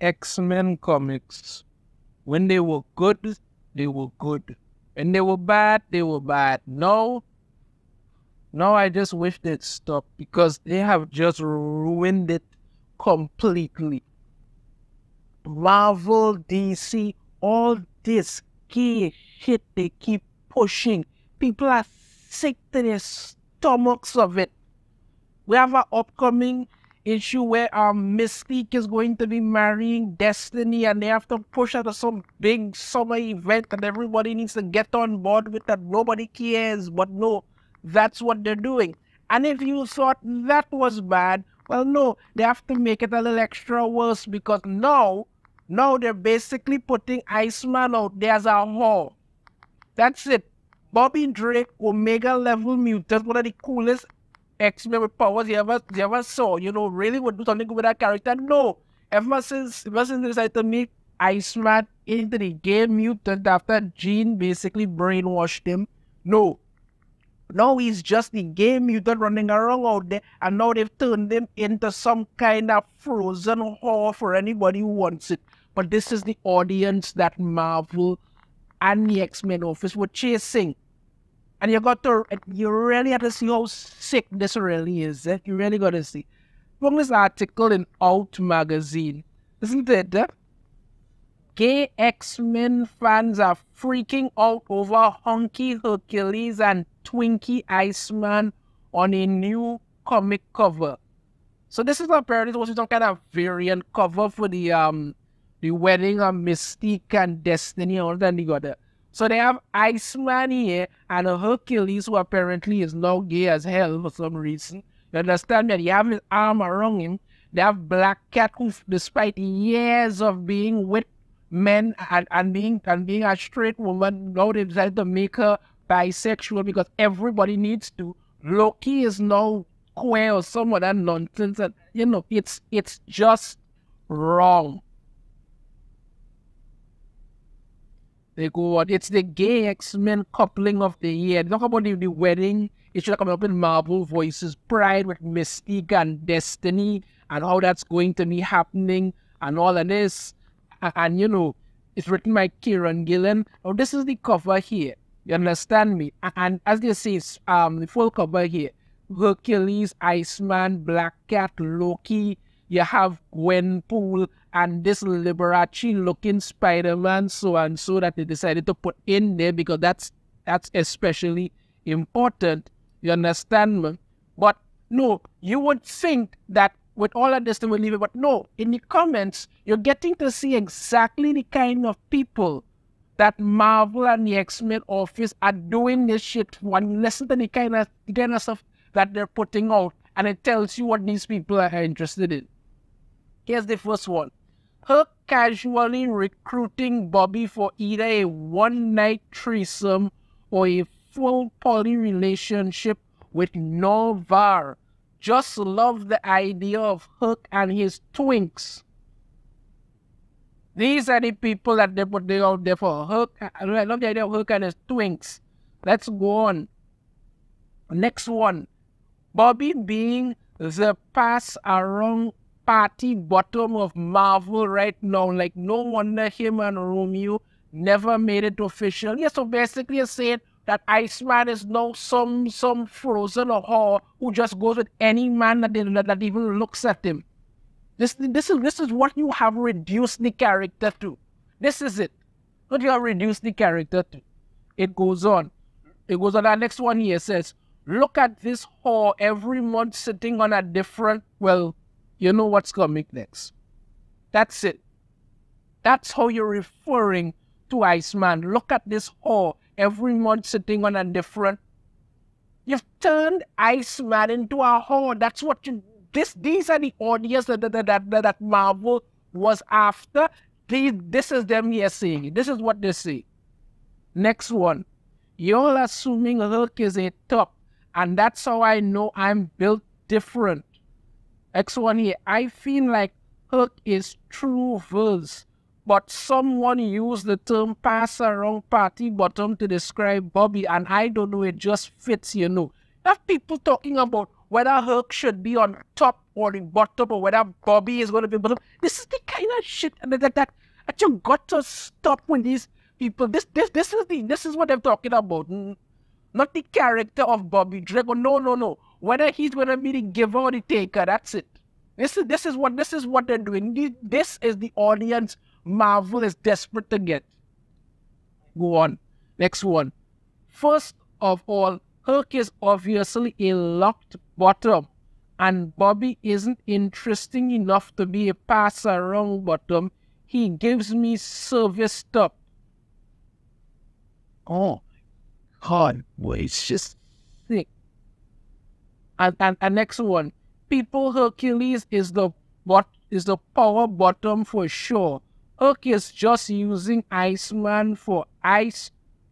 X Men comics, when they were good, they were good. When they were bad, they were bad. No, no, I just wish they'd stop because they have just ruined it completely. Marvel, DC, all this gay shit they keep pushing. People are sick to their stomachs of it. We have an upcoming issue where um Mystique is going to be marrying Destiny and they have to push out some big summer event and everybody needs to get on board with that. Nobody cares, but no, that's what they're doing. And if you thought that was bad, well, no, they have to make it a little extra worse because now, now they're basically putting Iceman out there as a whore. That's it. Bobby Drake, Omega level mutant, one of the coolest X-Men with powers you ever you ever saw. You know, really would do something with that character. No. Ever since ever since they decided to make Iceman into the game mutant after Jean basically brainwashed him. No. Now he's just the gay mutant running around out there, and now they've turned him into some kind of frozen whore for anybody who wants it. But this is the audience that Marvel and the X-Men office were chasing. And you got to, you really have to see how sick this really is. Eh? You really got to see. From this article in Out magazine, isn't it? Eh? Gay X-Men fans are freaking out over Hunky Hercules and Twinkie Iceman on a new comic cover. So this is apparently supposed to be some kind of variant cover for the um the wedding of Mystique and Destiny or than the other. So they have Iceman here and Hercules who apparently is now gay as hell for some reason. You understand that? He have his arm around him. They have Black Cat who, despite years of being with men and, and being and being a straight woman, now they decided to make her bisexual because everybody needs to. Loki is now queer or some of that nonsense, and you know it's it's just wrong. They go on. It's the gay X Men coupling of the year. They talk about the, the wedding. It should have come up in Marvel Voices Pride with Mystique and Destiny and how that's going to be happening and all of this. And, and you know, it's written by Kieron Gillen. Oh, this is the cover here. You understand me? And as they say, um, the full cover here Hercules, Iceman, Black Cat, Loki. You have Gwenpool and this Liberace looking Spider-Man so and so that they decided to put in there because that's that's especially important. You understand me? But no, you would think that with all of this they will leave it, but no, in the comments, you're getting to see exactly the kind of people that Marvel and the X-Men office are doing this shit One listen to the kind of the kind of stuff that they're putting out and it tells you what these people are interested in. Here's the first one her casually recruiting Bobby for either a one night threesome or a full poly relationship with Noh-Varr. Just love the idea of Hook and his twinks. These are the people that they put out there for Hook. I love the idea of Hook and his twinks. Let's go on. Next one. Bobby being the pass around party bottom of Marvel right now. Like, no wonder him and Romeo never made it official. Yeah, so basically it's saying that Iceman is now some some frozen or whore who just goes with any man that, that, that even looks at him. This this is this is what you have reduced the character to. This is it. What you have reduced the character to. It goes on. It goes on. The next one here says, look at this whore every month sitting on a different, well, you know what's coming next. That's it. That's how you're referring to Iceman. Look at this whore every month sitting on a different. You've turned Iceman into a whore. That's what you. This these are the audience that that, that, that, Marvel was after. These, this is them here saying. This is what they say. Next one. You're assuming Hulk is a top, and that's how I know I'm built different. X1 here. I feel like Hook is true verse, but someone used the term pass around party bottom to describe Bobby, and I don't know, it just fits, you know. have people talking about whether Herc should be on top or the bottom or whether Bobby is going to be bottom. This is the kind of shit that, that, that, that you got to stop when these people, this, this, this is the, this is what I'm talking about. Not the character of Bobby Drago. No, no, no. Whether he's going to be the giver or the taker, that's it. This is, this is what, this is what they're doing. This is the audience Marvel is desperate to get. Go on. Next one. First of all, Herc is obviously a locked bottom, and Bobby isn't interesting enough to be a pass around bottom. He gives me service stop. Oh, God, boy, it's just. And, and, and next one, People Hercules is the what is the power bottom for sure. Herc is just using Iceman for ice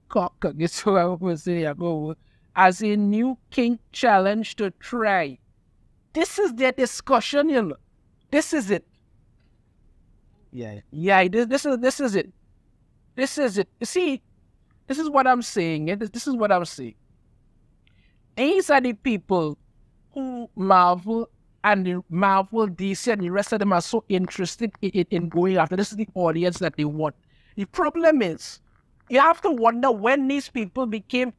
cock. Guess what I was saying as a new king challenge to try. This is their discussion, you know. This is it. Yeah. Yeah, this, this is this is it. This is it. You see, this is what I'm saying. This, this is what I'm saying. These are the people who Marvel and Marvel, DC, and the rest of them are so interested in, in going after. This is the audience that they want. The problem is, you have to wonder when these people became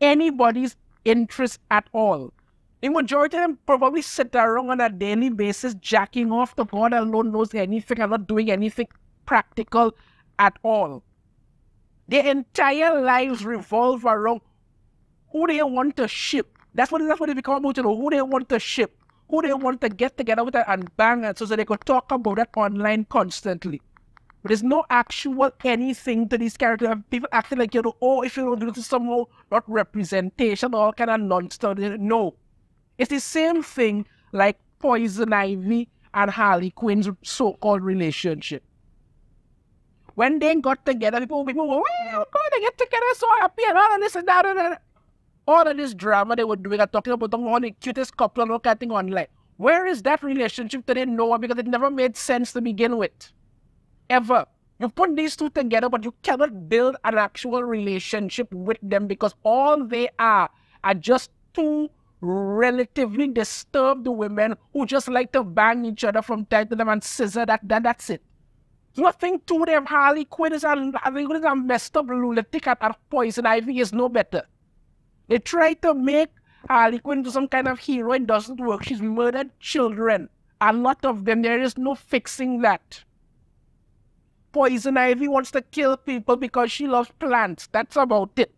anybody's interest at all. The majority of them probably sit around on a daily basis jacking off to God alone knows anything and not doing anything practical at all. Their entire lives revolve around who they want to ship. That's what that's what it become about, you know, who they want to ship, who they want to get together with and bang it so that they could talk about that online constantly. But there's no actual anything to these characters. People acting like, you know, oh, if you don't do this somehow, not representation, all kind of nonsense. No. It's the same thing like Poison Ivy and Harley Quinn's so-called relationship. When they got together, people, people were, oh, well, going to get together, so happy, and all of this and that, and that. All of this drama they were doing and talking about the one cutest couple and all kind of thing online. Where is that relationship today? No one, because it never made sense to begin with ever. You put these two together, but you cannot build an actual relationship with them because all they are are just two relatively disturbed women who just like to bang each other from time to time and scissor that, that that's it. Nothing to them. Harley Quinn is a, Harley is a messed up lunatic at, at Poison Ivy is no better. They try to make Harley Quinn into some kind of hero. It doesn't work. She's murdered children. A lot of them. There is no fixing that. Poison Ivy wants to kill people because she loves plants. That's about it.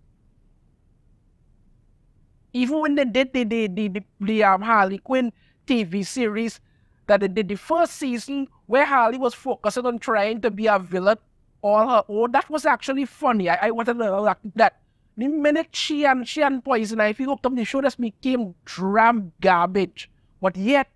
Even when they did the, the, the, the, the um, Harley Quinn TV series that they did the first season where Harley was focusing on trying to be a villain all her own, that was actually funny. I, I wanted to like that. The minute she and she and Poison Ivy hooked up, the show just became dram garbage. But yet,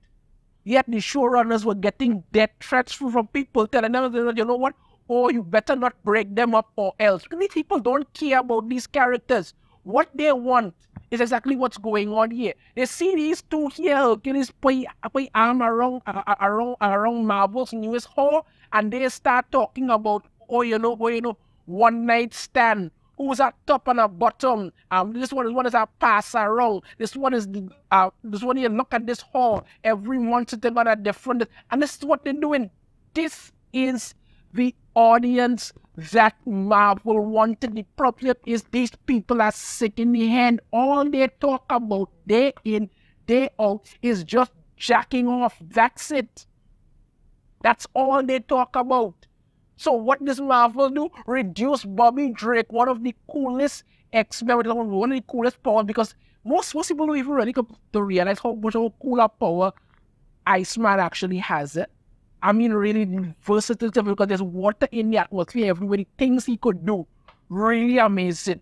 yet the showrunners were getting death threats from people telling them, you know what, oh, you better not break them up or else. These people don't care about these characters. What they want is exactly what's going on here. They see these two here, Hercules put, put arm around, uh, around, around Marvel's newest hall, and they start talking about, oh, you know, oh, you know, one night stand. Who's at top and at bottom? Um, this one is one is a pass around. This one is uh, this one here. Look at this hall. Every month they're gonna different, and this is what they're doing. This is the audience that Marvel wanted. The problem is these people are sick in the hand. All they talk about day in, day out is just jacking off. That's it. That's all they talk about. So what does Marvel do? Reduce Bobby Drake, one of the coolest X-Men, one of the coolest powers, because most, most people don't even really to realize how much of a cooler power Iceman actually has it. I mean, really versatile because there's water in the atmosphere everywhere. The things he could do, really amazing.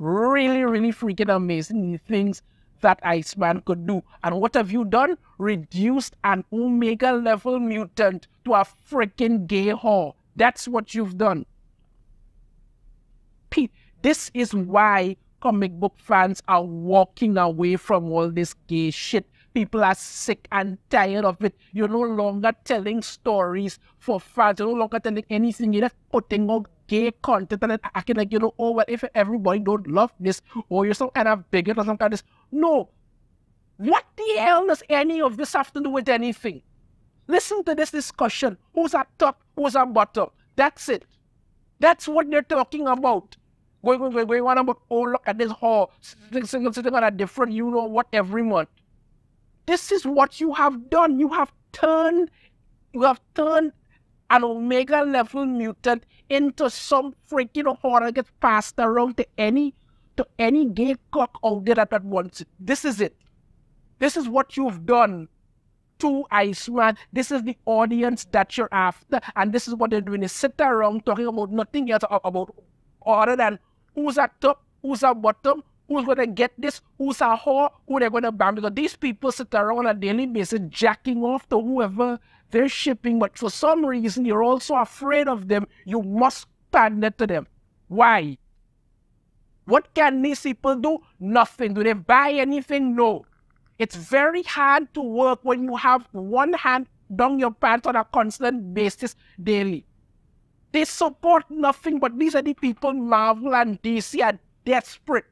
Really, really freaking amazing. The things that Iceman could do. And what have you done? Reduced an Omega level mutant to a freaking gay whore. That's what you've done. Pete, this is why comic book fans are walking away from all this gay shit People are sick and tired of it. You're no longer telling stories for fans. You're no longer telling anything. You're just putting out gay content and acting like, you know, oh, well, if everybody don't love this, or you're some kind of bigot or some kind of this. No. What the hell does any of this have to do with anything? Listen to this discussion. Who's at top? Who's at bottom? That's it. That's what they're talking about. Going, going, going, going on about, oh, look at this hall, sitting, sitting, on a different, you know what, every month. This is what you have done. You have turned, you have turned an omega level mutant into some freaking horror that gets passed around to any to any gay cock out there that wants it. This is it. This is what you've done to Iceman. This is the audience that you're after, and this is what they're doing. Is sit around talking about nothing else about other than who's at top, who's at bottom, who's gonna get this, who's a whore, who they're gonna ban. Because these people sit around on a daily basis jacking off to whoever they're shipping, but for some reason you're also afraid of them. You must pander to them. Why? What can these people do? Nothing. Do they buy anything? No. It's very hard to work when you have one hand down your pants on a constant basis daily. They support nothing, but these are the people Marvel and DC are desperate.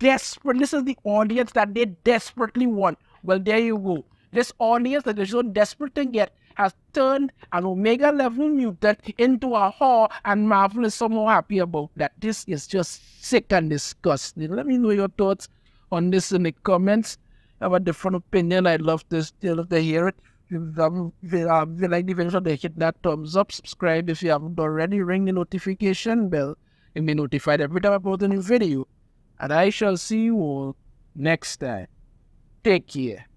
Desperate. This is the audience that they desperately want. Well, there you go. This audience that they're so desperate to get has turned an Omega level mutant into a whore, and Marvel is somehow happy about that. This is just sick and disgusting. Let me know your thoughts on this in the comments. Have a different opinion. I'd love to still love to hear it. If you, like the video, they hit that thumbs up, subscribe if you haven't already, ring the notification bell. You'll be notified every time I post a new video. And I shall see you all next time. Take care.